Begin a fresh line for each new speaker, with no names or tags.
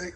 Hey,